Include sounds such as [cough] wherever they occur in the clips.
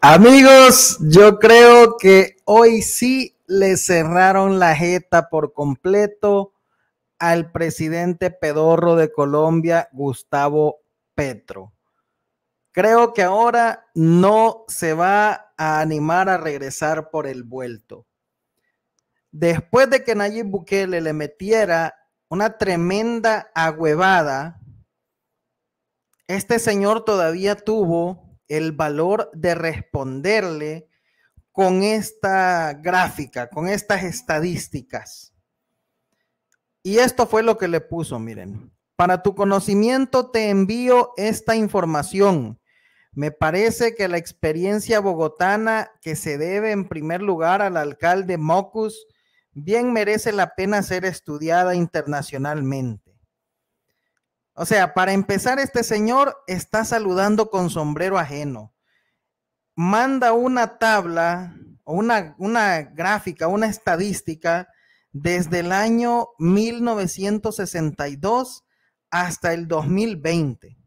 Amigos, yo creo que hoy sí le cerraron la jeta por completo al presidente pedorro de Colombia, Gustavo Petro. Creo que ahora no se va a animar a regresar por el vuelto. Después de que Nayib Bukele le metiera una tremenda agüevada, este señor todavía tuvo el valor de responderle con esta gráfica, con estas estadísticas. Y esto fue lo que le puso, miren. Para tu conocimiento te envío esta información. Me parece que la experiencia bogotana que se debe en primer lugar al alcalde Mocus bien merece la pena ser estudiada internacionalmente. O sea, para empezar, este señor está saludando con sombrero ajeno. Manda una tabla o una, una gráfica, una estadística desde el año 1962 hasta el 2020.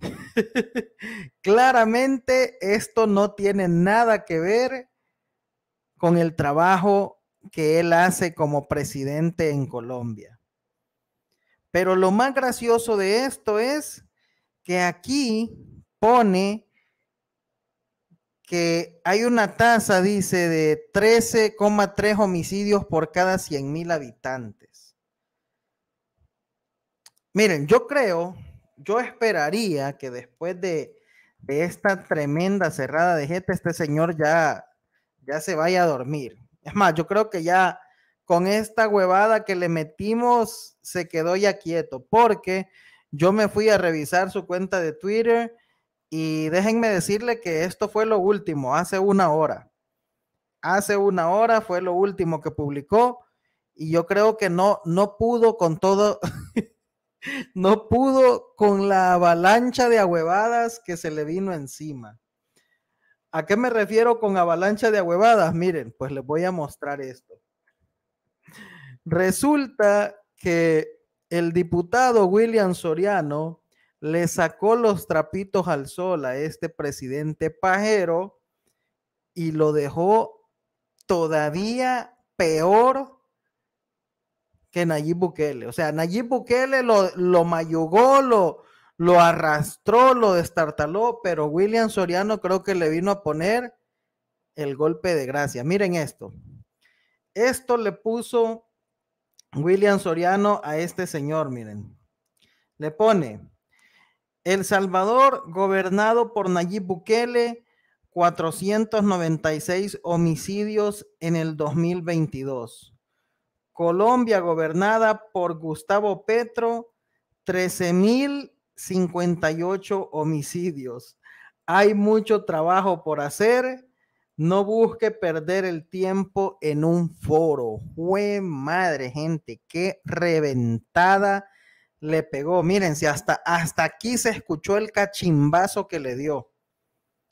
[laughs] Claramente esto no tiene nada que ver con el trabajo que él hace como presidente en Colombia. Pero lo más gracioso de esto es que aquí pone que hay una tasa, dice, de 13,3 homicidios por cada 100 mil habitantes. Miren, yo creo, yo esperaría que después de, esta tremenda cerrada de gente, este señor ya, ya se vaya a dormir. Es más, yo creo que ya con esta huevada que le metimos, se quedó ya quieto, porque yo me fui a revisar su cuenta de Twitter y déjenme decirle que esto fue lo último, hace una hora. Hace una hora fue lo último que publicó y yo creo que no, no pudo con todo, [laughs] no pudo con la avalancha de ahuevadas que se le vino encima. ¿A qué me refiero con avalancha de ahuevadas? Miren, pues les voy a mostrar esto. Resulta que el diputado William Soriano le sacó los trapitos al sol a este presidente pajero y lo dejó todavía peor que Nayib Bukele. O sea, Nayib Bukele lo, lo mayugó, lo, lo arrastró, lo destartaló, pero William Soriano creo que le vino a poner el golpe de gracia. Miren esto. Esto le puso William Soriano a este señor, miren. Le pone, El Salvador, gobernado por Nayib Bukele, 496 homicidios en el 2022. Colombia, gobernada por Gustavo Petro, 13.058 homicidios. Hay mucho trabajo por hacer no busque perder el tiempo en un foro. Fue madre, gente, qué reventada le pegó. Miren, si hasta, hasta aquí se escuchó el cachimbazo que le dio.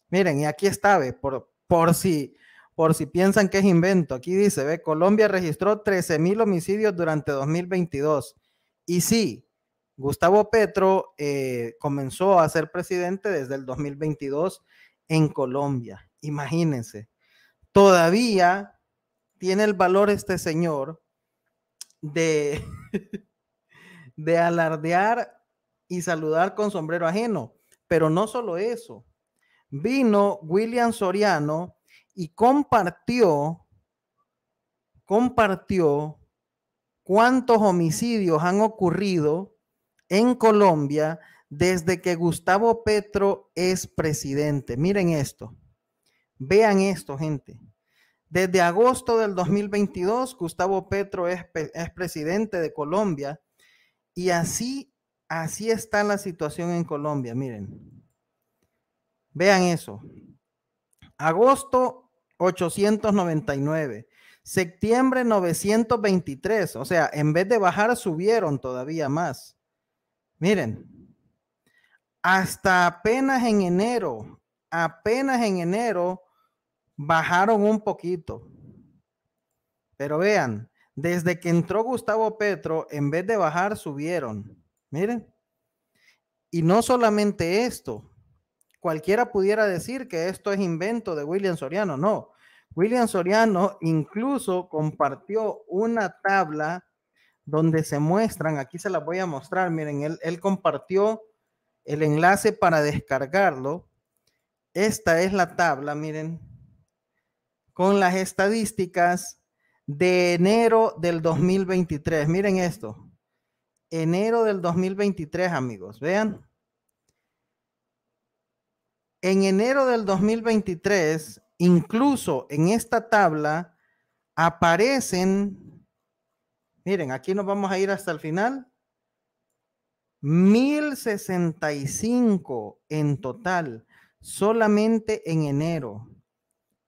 Miren, y aquí está, ve, por, por si, por si piensan que es invento. Aquí dice, ve, Colombia registró 13 mil homicidios durante 2022. Y sí, Gustavo Petro eh, comenzó a ser presidente desde el 2022 en Colombia. Imagínense, todavía tiene el valor este señor de, [laughs] de alardear y saludar con sombrero ajeno. Pero no solo eso, vino William Soriano y compartió, compartió cuántos homicidios han ocurrido en Colombia desde que Gustavo Petro es presidente. Miren esto. Vean esto, gente. Desde agosto del 2022, Gustavo Petro es, es, presidente de Colombia y así, así está la situación en Colombia. Miren, vean eso. Agosto 899, septiembre 923, o sea, en vez de bajar, subieron todavía más. Miren, hasta apenas en enero, apenas en enero, bajaron un poquito. Pero vean, desde que entró Gustavo Petro, en vez de bajar, subieron. Miren. Y no solamente esto, cualquiera pudiera decir que esto es invento de William Soriano. No, William Soriano incluso compartió una tabla donde se muestran, aquí se las voy a mostrar, miren, él, él compartió el enlace para descargarlo. Esta es la tabla, miren, con las estadísticas de enero del 2023. Miren esto. Enero del 2023, amigos. Vean. En enero del 2023, incluso en esta tabla, aparecen, miren, aquí nos vamos a ir hasta el final, 1065 en total, solamente en enero.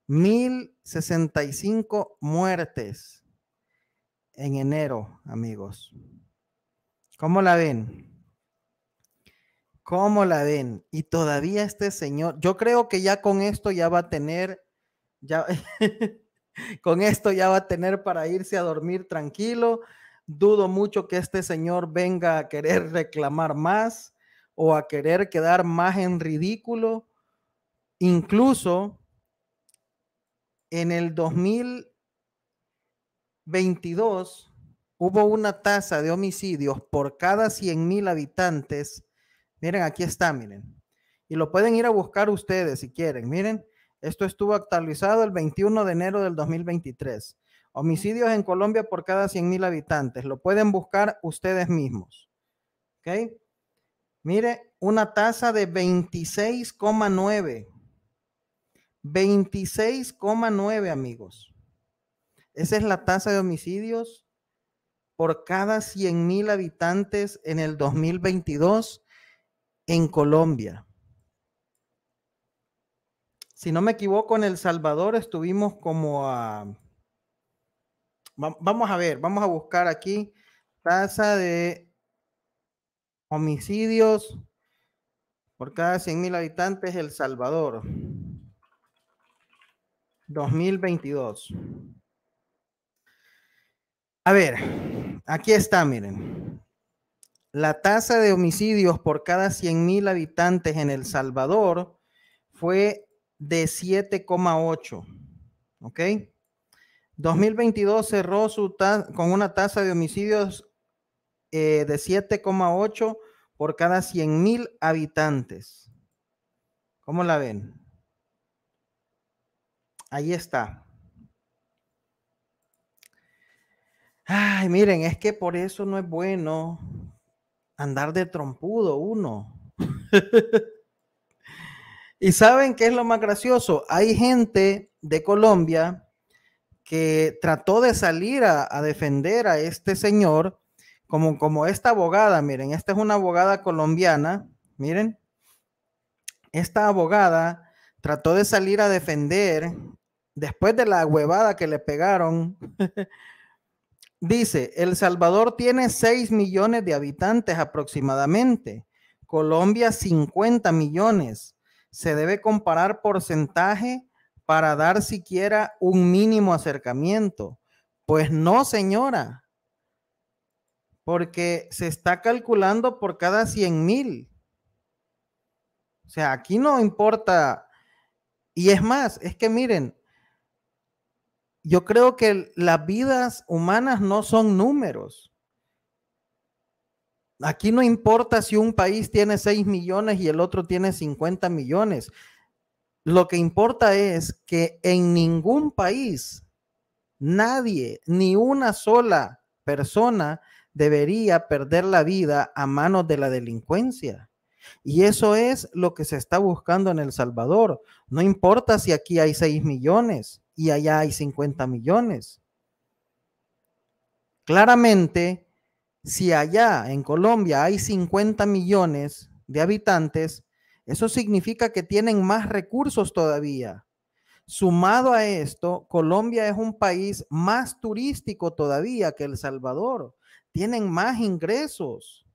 1065 muertes en enero, amigos. ¿Cómo la ven? ¿Cómo la ven? Y todavía este señor, yo creo que ya con esto ya va a tener, ya, [laughs] con esto ya va a tener para irse a dormir tranquilo. Dudo mucho que este señor venga a querer [laughs] reclamar más o a querer quedar más en ridículo. Incluso en el 2022 hubo una tasa de homicidios por cada 100 mil habitantes. Miren, aquí está, miren. Y lo pueden ir a buscar ustedes si quieren. Miren, esto estuvo actualizado el 21 de enero del 2023. Homicidios en Colombia por cada 100 mil habitantes. Lo pueden buscar ustedes mismos. ¿Ok? Mire, una tasa de 26,9 26,9 amigos. Esa es la tasa de homicidios por cada 100 mil habitantes en el 2022 en Colombia. Si no me equivoco, en El Salvador estuvimos como a... Vamos a ver, vamos a buscar aquí tasa de homicidios por cada 100 mil habitantes El Salvador. 2022. A ver, aquí está, miren. La tasa de homicidios por cada 100 mil habitantes en El Salvador fue de 7,8. ¿Ok? 2022 cerró su con una tasa de homicidios eh, de 7,8 por cada 100 mil habitantes. ¿Cómo la ven? Ahí está. Ay, miren, es que por eso no es bueno andar de trompudo uno. [laughs] y saben qué es lo más gracioso? Hay gente de Colombia que trató de salir a, defender a este señor, como, como esta abogada, miren, esta es una abogada colombiana, miren, esta abogada trató de salir a defender después de la huevada que le pegaron, [laughs] dice, El Salvador tiene 6 millones de habitantes aproximadamente, Colombia 50 millones. Se debe comparar porcentaje para dar siquiera un mínimo acercamiento. Pues no, señora, porque se está calculando por cada 100 mil. O sea, aquí no importa. Y es más, es que miren, yo creo que las vidas humanas no son números. Aquí no importa si un país tiene 6 millones y el otro tiene 50 millones. Lo que importa es que en ningún país nadie, ni una sola persona debería perder la vida a manos de la delincuencia. Y eso es lo que se está buscando en El Salvador. No importa si aquí hay 6 millones y allá hay 50 millones. Claramente, si allá en Colombia hay 50 millones de habitantes, eso significa que tienen más recursos todavía. Sumado a esto, Colombia es un país más turístico todavía que El Salvador. Tienen más ingresos.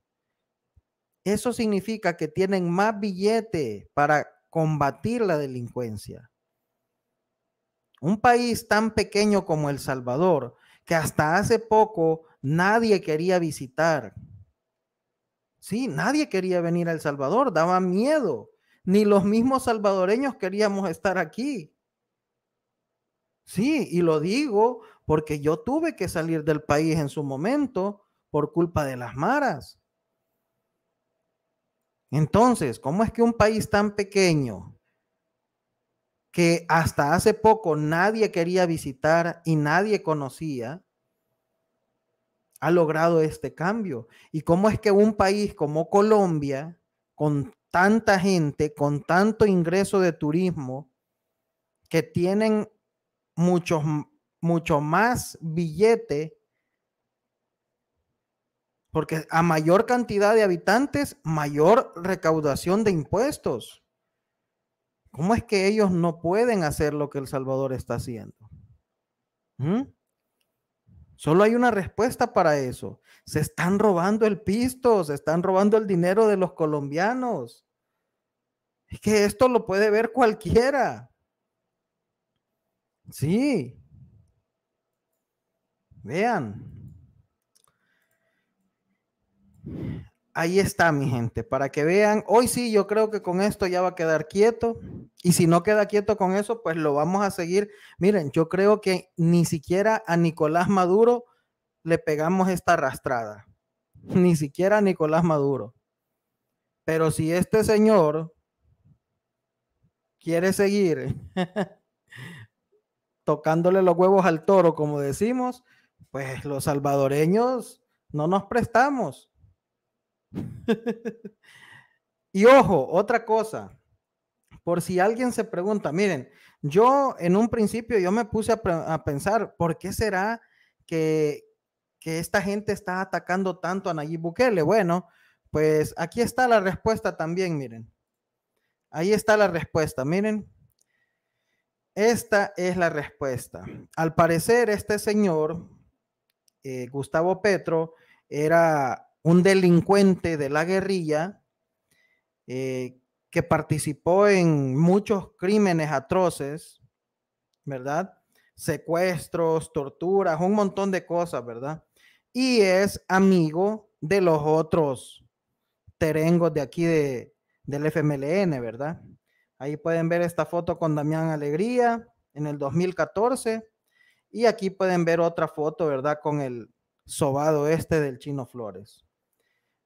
Eso significa que tienen más billete para combatir la delincuencia. Un país tan pequeño como El Salvador, que hasta hace poco nadie quería visitar. Sí, nadie quería venir a El Salvador, daba miedo. Ni los mismos salvadoreños queríamos estar aquí. Sí, y lo digo porque yo tuve que salir del país en su momento por culpa de las maras. Entonces, ¿cómo es que un país tan pequeño que hasta hace poco nadie quería visitar y nadie conocía, ha logrado este cambio? ¿Y cómo es que un país como Colombia, con tanta gente, con tanto ingreso de turismo, que tienen mucho más billete, porque a mayor cantidad de habitantes, mayor recaudación de impuestos. ¿Cómo es que ellos no pueden hacer lo que El Salvador está haciendo? ¿Mm? Solo hay una respuesta para eso. Se están robando el pisto, se están robando el dinero de los colombianos. Es que esto lo puede ver cualquiera. Sí. Vean. Ahí está, mi gente, para que vean. Hoy sí, yo creo que con esto ya va a quedar quieto. Y si no queda quieto con eso, pues lo vamos a seguir. Miren, yo creo que ni siquiera a Nicolás Maduro le pegamos esta arrastrada. [laughs] Ni siquiera a Nicolás Maduro. Pero si este señor quiere seguir [laughs] tocándole los huevos al toro, como decimos, pues los salvadoreños no nos prestamos. [laughs] y ojo, otra cosa, por si alguien se pregunta, miren, yo en un principio yo me puse a, pensar, ¿por qué será que, que esta gente está atacando tanto a Nayib Bukele? Bueno, pues aquí está la respuesta también, miren. Ahí está la respuesta, miren. Esta es la respuesta. Al parecer, este señor, eh, Gustavo Petro, era un delincuente de la guerrilla eh, que participó en muchos crímenes atroces, ¿verdad? Secuestros, torturas, un montón de cosas, ¿verdad? Y es amigo de los otros terengos de aquí de, del FMLN, ¿verdad? Ahí pueden ver esta foto con Damián Alegría en el 2014 y aquí pueden ver otra foto, ¿verdad? Con el sobado este del Chino Flores.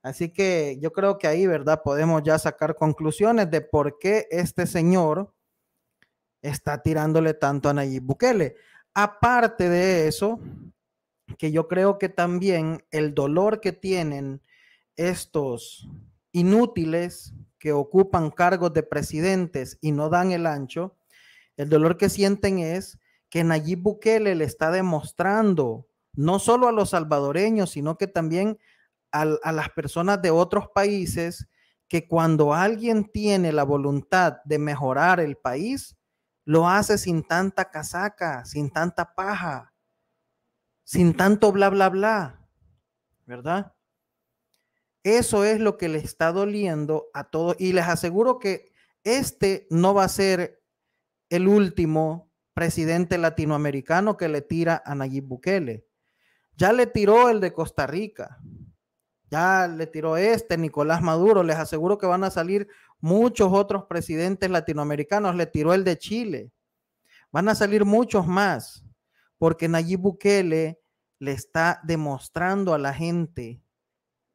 Así que yo creo que ahí, ¿verdad? Podemos ya sacar conclusiones de por qué este señor está tirándole tanto a Nayib Bukele. Aparte de eso, que yo creo que también el dolor que tienen estos inútiles que ocupan cargos de presidentes y no dan el ancho, el dolor que sienten es que Nayib Bukele le está demostrando no solo a los salvadoreños, sino que también a, las personas de otros países que cuando alguien tiene la voluntad de mejorar el país, lo hace sin tanta casaca, sin tanta paja, sin tanto bla, bla, bla, ¿verdad? Eso es lo que le está doliendo a todos. Y les aseguro que este no va a ser el último presidente latinoamericano que le tira a Nayib Bukele. Ya le tiró el de Costa Rica. Ya le tiró este, Nicolás Maduro. Les aseguro que van a salir muchos otros presidentes latinoamericanos. Le tiró el de Chile. Van a salir muchos más, porque Nayib Bukele le está demostrando a la gente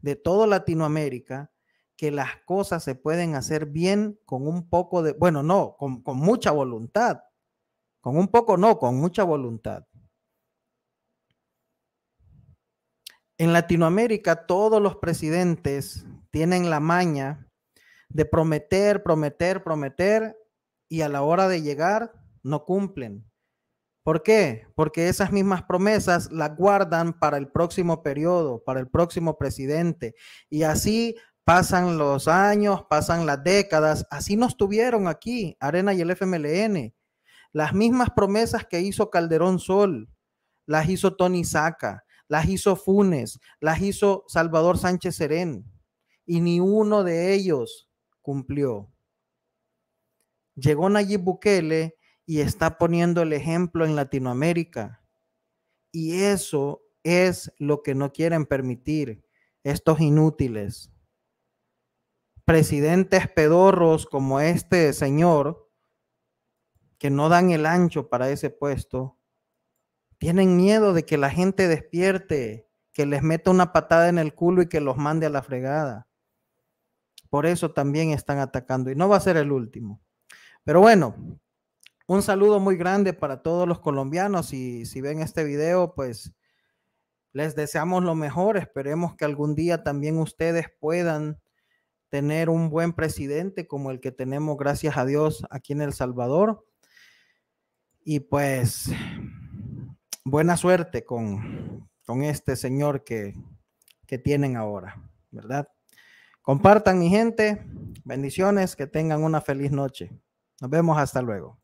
de toda Latinoamérica que las cosas se pueden hacer bien con un poco de, bueno, no, con, con mucha voluntad. Con un poco no, con mucha voluntad. En Latinoamérica todos los presidentes tienen la maña de prometer, prometer, prometer y a la hora de llegar no cumplen. ¿Por qué? Porque esas mismas promesas las guardan para el próximo periodo, para el próximo presidente. Y así pasan los años, pasan las décadas. Así nos tuvieron aquí, Arena y el FMLN. Las mismas promesas que hizo Calderón Sol, las hizo Tony Saca, las hizo Funes, las hizo Salvador Sánchez Serén, y ni uno de ellos cumplió. Llegó Nayib Bukele y está poniendo el ejemplo en Latinoamérica. Y eso es lo que no quieren permitir estos inútiles. presidentes pedorros como este señor, que no dan el ancho para ese puesto, tienen miedo de que la gente despierte, que les meta una patada en el culo y que los mande a la fregada. Por eso también están atacando y no va a ser el último. Pero bueno, un saludo muy grande para todos los colombianos y si ven este video, pues les deseamos lo mejor. Esperemos que algún día también ustedes puedan tener un buen presidente como el que tenemos, gracias a Dios, aquí en El Salvador. Y pues buena suerte con, con este señor que, que tienen ahora, ¿verdad? Compartan mi gente, bendiciones, que tengan una feliz noche. Nos vemos hasta luego.